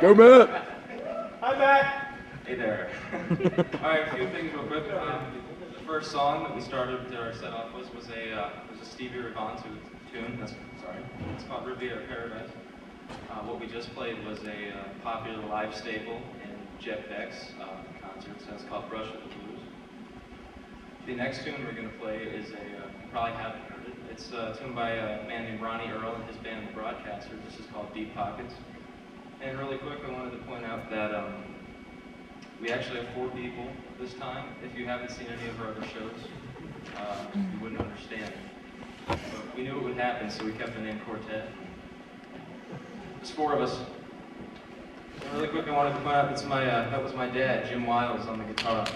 Go Matt! Hi, Matt. Hey there. All right, a few things real quick. Um, the first song that we started our set off was was a uh, was a Stevie Ray Vaughan tu- tune. That's sorry. It's called Riviera Paradise. Uh, what we just played was a uh, popular live staple in Jeff Beck's uh, concerts. and It's called Brush with the Blues. The next tune we're going to play is a uh, you probably haven't heard it. It's uh, a tune by a man named Ronnie Earl and his band The Broadcasters. This is called Deep Pockets. And really quick, I wanted to point out that. Um, we actually have four people this time. If you haven't seen any of our other shows, uh, you wouldn't understand. But we knew it would happen, so we kept the name Quartet. There's four of us. And really quick, I wanted to point out that's my uh, that was my dad, Jim Wiles, on the guitar.